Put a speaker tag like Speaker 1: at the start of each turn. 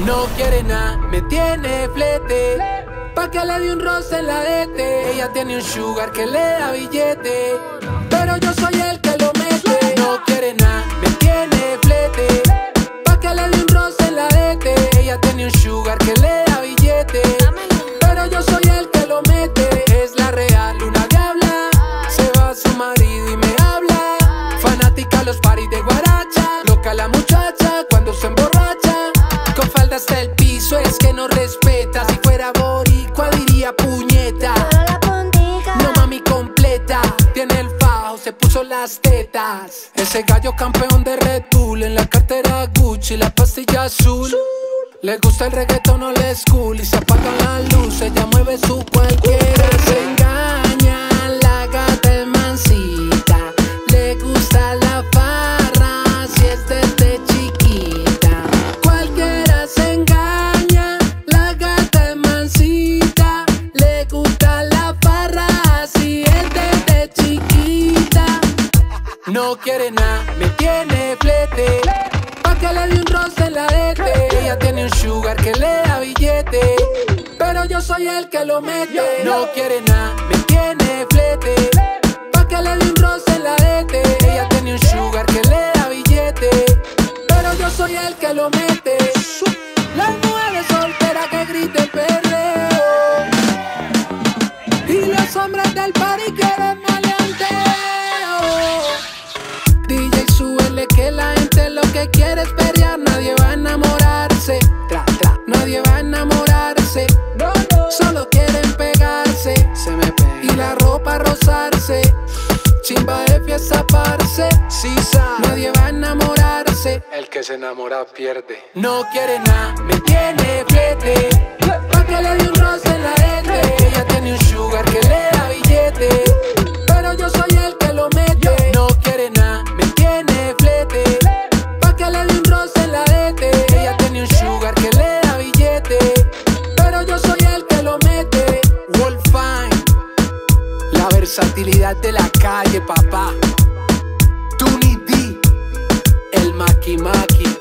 Speaker 1: No quiere nada, me tiene flete. Pa' que le dé un roce en la DT. Ella tiene un sugar que le da billete. Pero yo soy el es que no respeta. Si fuera boricua diría puñeta. No mami completa, tiene el fajo, se puso las tetas. Ese gallo campeón de Red Bull, en la cartera Gucci, la pastilla azul. Le gusta el reggaetón o el school y se apagan las luces, ella mueve su cualquiera. No quiere nada, me tiene flete. Pa' que le dé un roce en la DT. Ella tiene un sugar que le da billete. Pero yo soy el que lo mete. No quiere nada, me tiene flete. Pa' que le dé un roce en la DT. Ella tiene un sugar que le da billete. Pero yo soy el que lo mete. Las mujeres solteras que griten perreo. Ropa rozarse. Chimba de fiesta parce. Nadie va a enamorarse.
Speaker 2: El que se enamora pierde.
Speaker 1: No quiere nada, me tiene flete. Pa' que le dé un roce de la calle, papá. Tuni el Maki Maki.